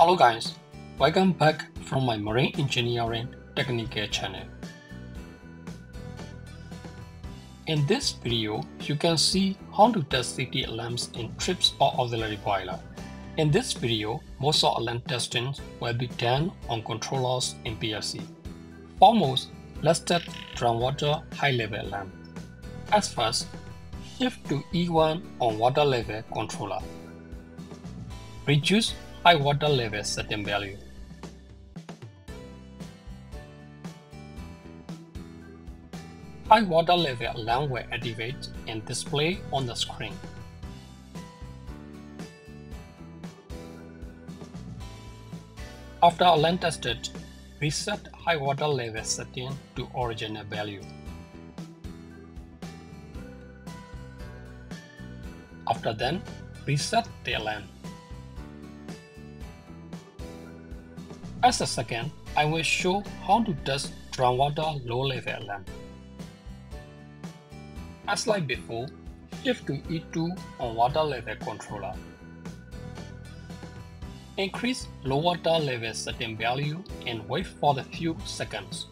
Hello guys, welcome back from my marine engineering technical channel. In this video, you can see how to test safety alarms in trips or auxiliary boiler. In this video, most of alarm testing will be done on controllers in PLC. Foremost, let's test water high level alarm. As first, shift to E1 on water level controller. Reduce high water level setting value. High water level alarm will activate and display on the screen. After alarm tested, reset high water level setting to original value. After then, reset the alarm. As a second, I will show how to test groundwater low level alarm. As like before, shift to E2 on water level controller. Increase low water level setting value and wait for the few seconds.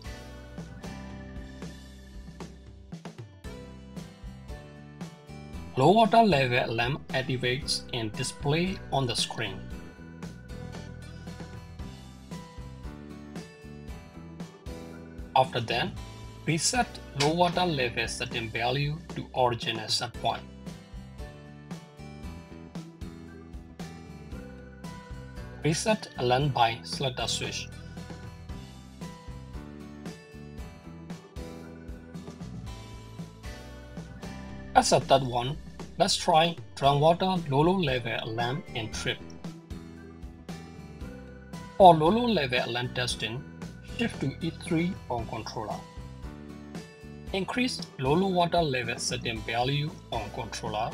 Low water level alarm activates and display on the screen. After that, reset low water level setting value to original set point. Reset alarm by selector switch. As a third one, let's try groundwater low-low level alarm and trip. For low-low level alarm testing, shift to E3 on controller. Increase low-low water level setting value on controller.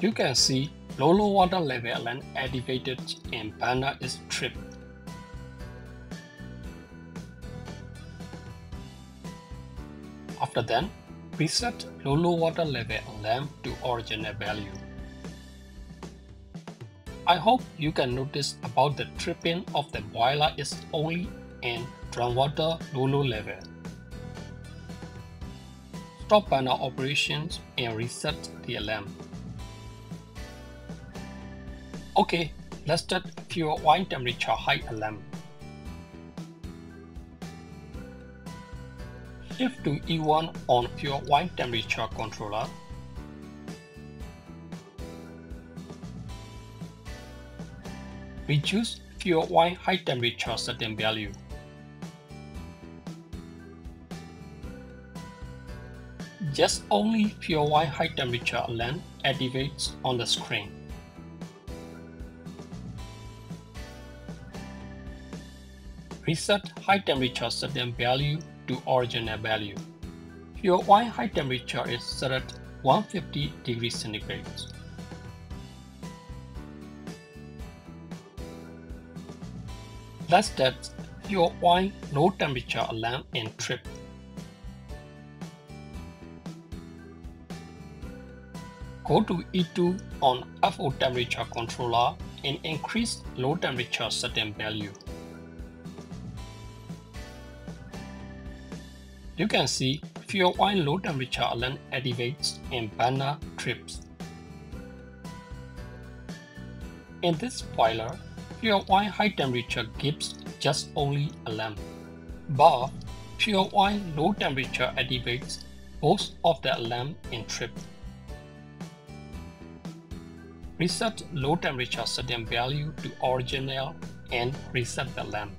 You can see low-low water level alarm activated and burner is tripped. After that, reset low-low water level lamp to original value. I hope you can notice about the tripping of the boiler is only in groundwater low-low level. Stop burner operations and reset the alarm. Okay, let's start fuel oil temperature high alarm. Shift to E1 on fuel oil temperature controller reduce oil high temperature setting value. Just only oil high temperature alarm activates on the screen. Reset high temperature setting value to original value. Oil high temperature is set at 150 degrees centigrade. Let's test your low temperature alarm in trip. Go to E2 on FO temperature controller and increase low temperature setting value. You can see fuel oil low temperature alarm activates and burner trips. In this boiler, Fuel oil high temperature gives just only a lamp, but fuel oil low temperature activates both of the lamp in trip. Reset low temperature setting value to original and reset the lamp.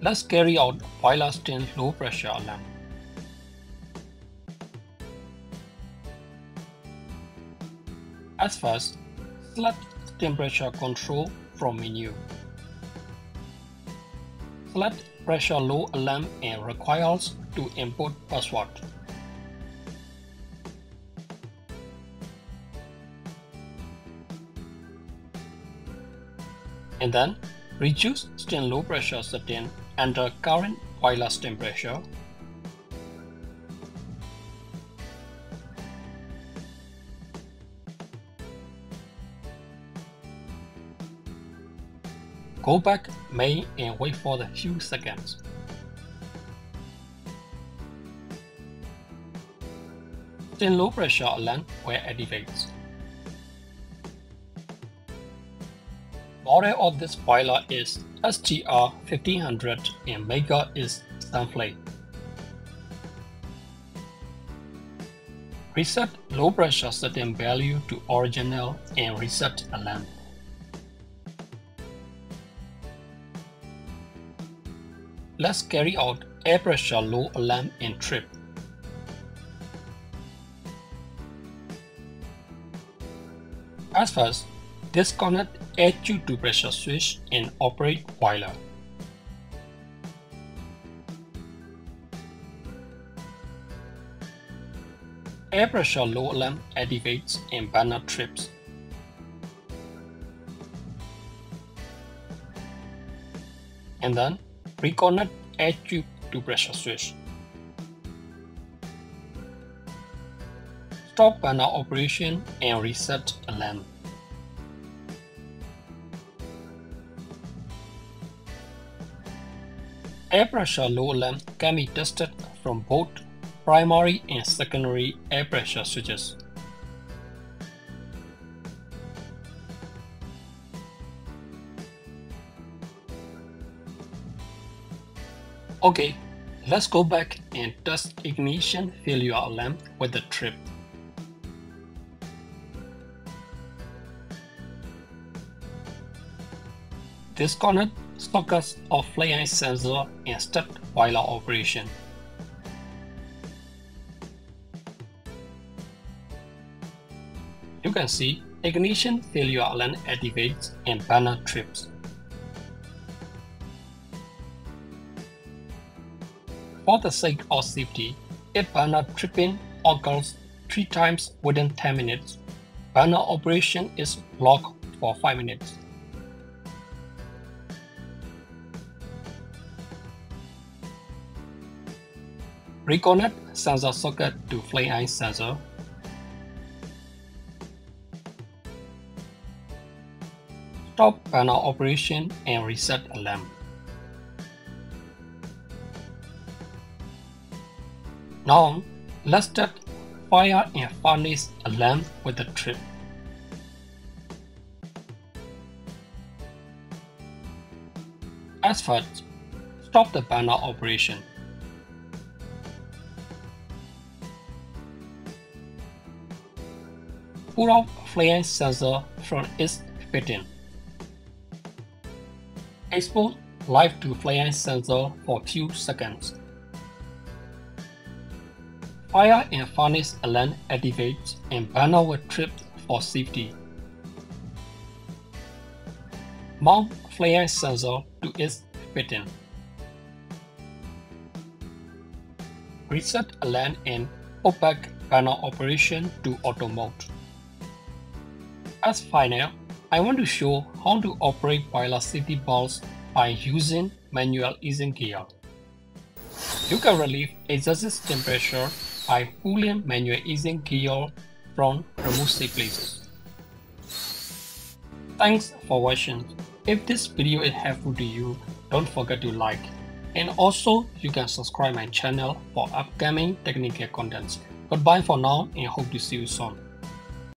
Let's carry out boiler steam low pressure lamp. As first, Select temperature control from menu. Select pressure low alarm and requires to input password. And then reduce steam low pressure setting under current boiler temperature Go back main and wait for the few seconds. Then low pressure alarm will activate. Model of this boiler is STR 1500 and maker is Sunflame. Reset low pressure setting value to original and reset alarm. Let's carry out air pressure low alarm and trip. As first, disconnect HU2 pressure switch and operate boiler. Air pressure low alarm activates and burner trips. And then reconnect HU to pressure switch. Stop burner operation and reset lamp. Air pressure low lamp can be tested from both primary and secondary air pressure switches. Okay, let's go back and test ignition failure alarm with the trip. This Disconnect sockets of flame sensor and start boiler operation. You can see ignition failure alarm activates and burner trips. For the sake of safety, if burner tripping occurs 3 times within 10 minutes, burner operation is blocked for 5 minutes. Reconnect sensor socket to flame eye sensor stop burner operation and reset alarm. Now, let's start fire and furnace alarm with the trip. As first, stop the burner operation. Pull out flame sensor from its fitting. Expose live to flame sensor for few seconds. Fire and furnace alarm activates and burner will trip for safety. Mount flame sensor to its fitting. Reset alarm and opaque burner operation to auto mode. As final, I want to show how to operate safety valves by using manual easing gear. You can relieve excessive temperature by pulling manual easing gear from remote places. Thanks for watching. If this video is helpful to you, don't forget to like. And also, you can subscribe my channel for upcoming technical contents. Goodbye for now and hope to see you soon.